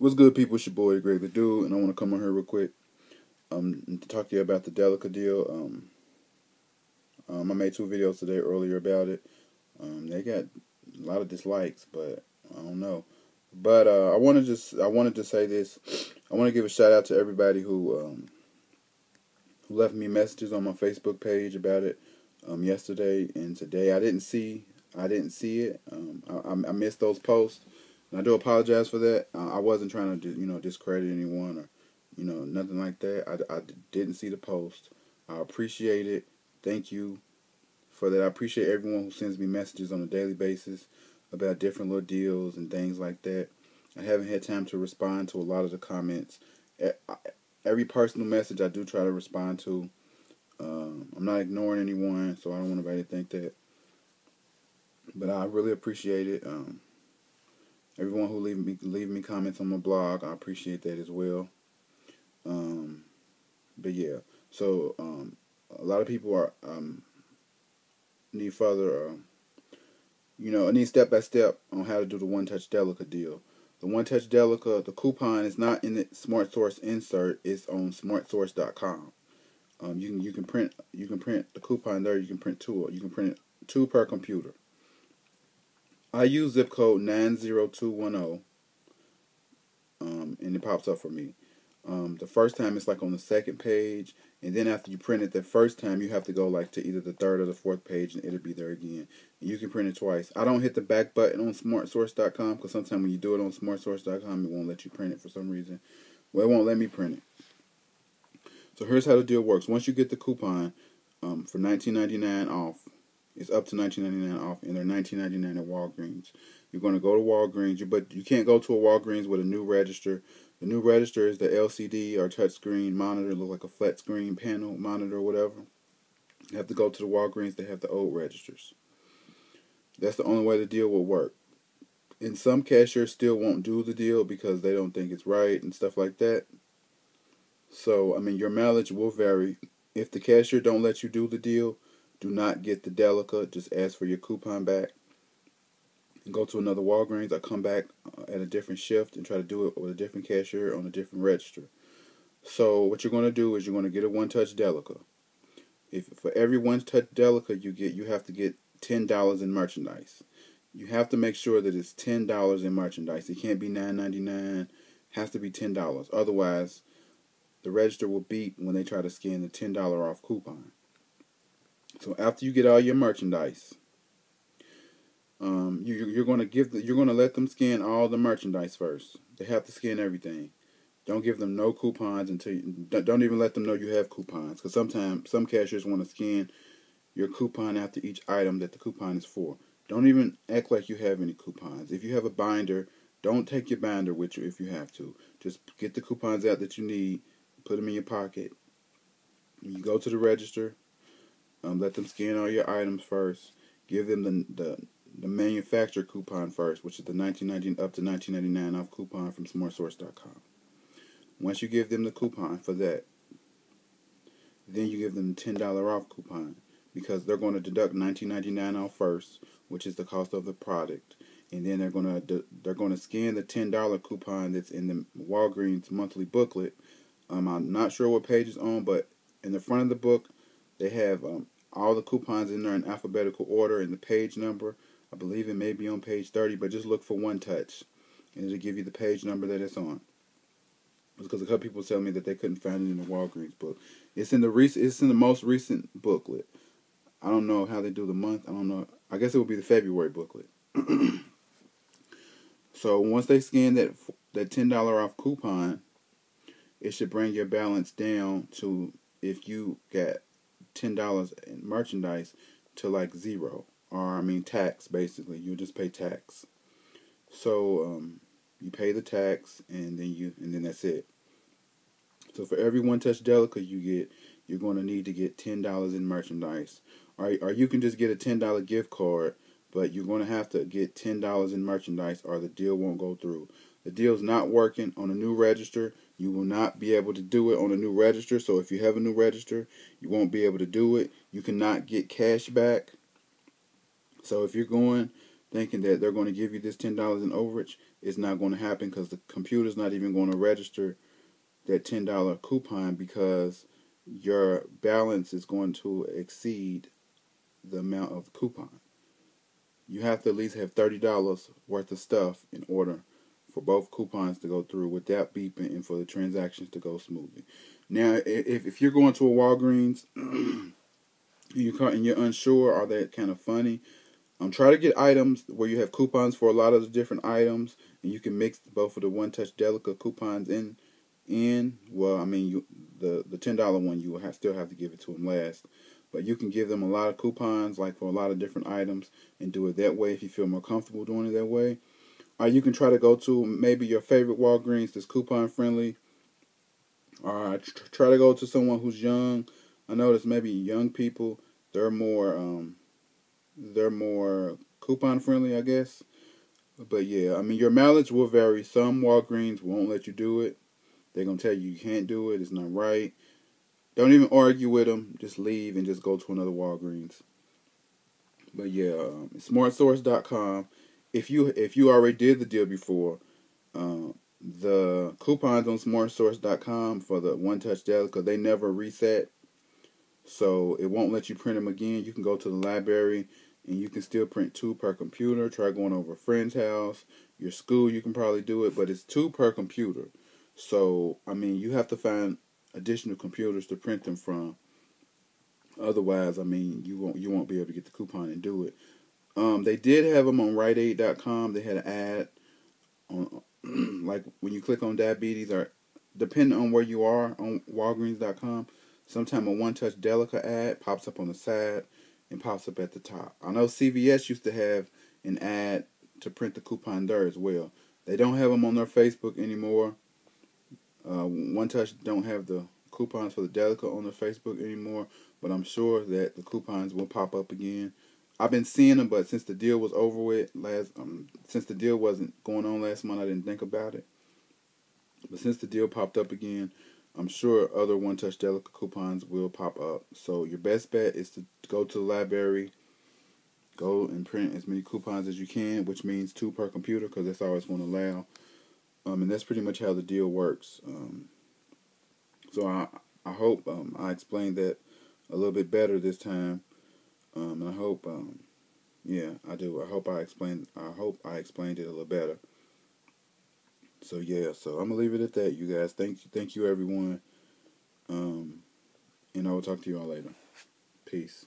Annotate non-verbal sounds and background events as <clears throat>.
What's good, people? It's your boy, Greg That Dude, and I want to come on here real quick um, to talk to you about the Delica deal. Um, um, I made two videos today earlier about it. Um, they got a lot of dislikes, but I don't know. But uh, I want to just I wanted to say this. I want to give a shout out to everybody who um, who left me messages on my Facebook page about it um, yesterday and today. I didn't see I didn't see it. I, I missed those posts. And I do apologize for that. Uh, I wasn't trying to, you know, discredit anyone or, you know, nothing like that. I, I didn't see the post. I appreciate it. Thank you for that. I appreciate everyone who sends me messages on a daily basis about different little deals and things like that. I haven't had time to respond to a lot of the comments. Every personal message I do try to respond to. Um, I'm not ignoring anyone, so I don't want anybody to think that. But I really appreciate it. Um, everyone who leave me leave me comments on my blog. I appreciate that as well. Um, but yeah, so um, a lot of people are um, need further, uh, you know, I need step by step on how to do the one touch Delica deal. The one touch Delica, the coupon is not in the Smart Source insert. It's on SmartSource.com. Um, you can you can print you can print the coupon there. You can print two. You can print two per computer. I use zip code 90210, um, and it pops up for me. Um, the first time it's like on the second page, and then after you print it the first time, you have to go like to either the third or the fourth page, and it'll be there again. And you can print it twice. I don't hit the back button on SmartSource.com because sometimes when you do it on SmartSource.com, it won't let you print it for some reason. Well, it won't let me print it. So here's how the deal works. Once you get the coupon um, for $19.99 off, it's up to 19.99 off, and they're 19.99 at Walgreens. You're going to go to Walgreens, but you can't go to a Walgreens with a new register. The new register is the LCD or touchscreen monitor, look like a flat screen panel monitor or whatever. You have to go to the Walgreens. They have the old registers. That's the only way the deal will work. And some cashiers still won't do the deal because they don't think it's right and stuff like that. So, I mean, your mileage will vary. If the cashier don't let you do the deal, do not get the Delica. Just ask for your coupon back. And go to another Walgreens. I come back uh, at a different shift and try to do it with a different cashier on a different register. So what you're going to do is you're going to get a one-touch Delica. If for every one-touch Delica you get, you have to get ten dollars in merchandise. You have to make sure that it's ten dollars in merchandise. It can't be nine ninety nine. Has to be ten dollars. Otherwise, the register will beep when they try to scan the ten dollar off coupon. So after you get all your merchandise, um, you, you're going to give the, you're going to let them scan all the merchandise first. They have to scan everything. Don't give them no coupons until you, don't even let them know you have coupons because sometimes some cashiers want to scan your coupon after each item that the coupon is for. Don't even act like you have any coupons. If you have a binder, don't take your binder with you if you have to. Just get the coupons out that you need, put them in your pocket. You go to the register, um, let them scan all your items first. Give them the the, the manufacturer coupon first, which is the 1990 up to 1999 off coupon from SmartSource.com. Once you give them the coupon for that, then you give them the $10 off coupon because they're going to deduct 19.99 off first, which is the cost of the product, and then they're going to they're going to scan the $10 coupon that's in the Walgreens monthly booklet. Um, I'm not sure what page it's on, but in the front of the book, they have um, all the coupons in there in alphabetical order and the page number. I believe it may be on page 30, but just look for One Touch, and it'll give you the page number that it's on. Because a couple people tell me that they couldn't find it in the Walgreens book. It's in the recent. It's in the most recent booklet. I don't know how they do the month. I don't know. I guess it would be the February booklet. <clears throat> so once they scan that that ten dollar off coupon, it should bring your balance down to if you got ten dollars in merchandise to like zero, or I mean tax basically. You just pay tax. So um, you pay the tax, and then you and then that's it. So for every one touch Delica you get, you're going to need to get ten dollars in merchandise, or or you can just get a ten dollar gift card. But you're going to have to get ten dollars in merchandise, or the deal won't go through. The deal's not working on a new register. You will not be able to do it on a new register. So if you have a new register, you won't be able to do it. You cannot get cash back. So if you're going thinking that they're going to give you this $10 in overage, it's not going to happen because the computer's not even going to register that $10 coupon because your balance is going to exceed the amount of coupon. You have to at least have $30 worth of stuff in order for both coupons to go through without beeping and for the transactions to go smoothly. Now, if, if you're going to a Walgreens <clears throat> you and you're unsure, are they kind of funny? Um, try to get items where you have coupons for a lot of the different items, and you can mix both of the One Touch Delica coupons in. In well, I mean, you the the ten dollar one you will have, still have to give it to them last, but you can give them a lot of coupons like for a lot of different items and do it that way if you feel more comfortable doing it that way. Or you can try to go to maybe your favorite Walgreens that's coupon friendly. Or try to go to someone who's young. I notice maybe young people they're more um, they're more coupon friendly, I guess. But yeah, I mean your mileage will vary. Some Walgreens won't let you do it. They're gonna tell you you can't do it. It's not right. Don't even argue with them. Just leave and just go to another Walgreens. But yeah, um, smartsource.com. If you if you already did the deal before, uh, the coupons on smartsource.com for the One Touch Delica they never reset, so it won't let you print them again. You can go to the library and you can still print two per computer. Try going over a friend's house, your school. You can probably do it, but it's two per computer. So, I mean, you have to find additional computers to print them from. Otherwise, I mean, you won't you won't be able to get the coupon and do it. Um, they did have them on RiteAid.com. They had an ad on <clears throat> like when you click on diabetes or depending on where you are on Walgreens.com. Sometimes a One Touch Delica ad pops up on the side and pops up at the top. I know CVS used to have an ad to print the coupon there as well. They don't have them on their Facebook anymore. Uh, One Touch don't have the coupons for the Delica on their Facebook anymore, but I'm sure that the coupons will pop up again. I've been seeing them, but since the deal was over with last, um, since the deal wasn't going on last month, I didn't think about it. But since the deal popped up again, I'm sure other One Touch Delica coupons will pop up. So your best bet is to go to the library, go and print as many coupons as you can, which means two per computer because that's all it's going to allow. Um, and that's pretty much how the deal works. Um, so I I hope um, I explained that a little bit better this time. Hope, um, yeah, I do. I hope I explained. I hope I explained it a little better. So yeah, so I'm gonna leave it at that, you guys. Thank you, thank you, everyone. Um, and I will talk to you all later. Peace.